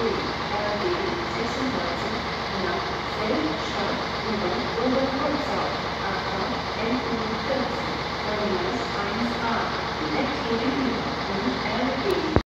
Մուկրի, Արադի, Սեսն բացը, նա, Սեր, Շա, Իվան, Գոնդը Հորցավ,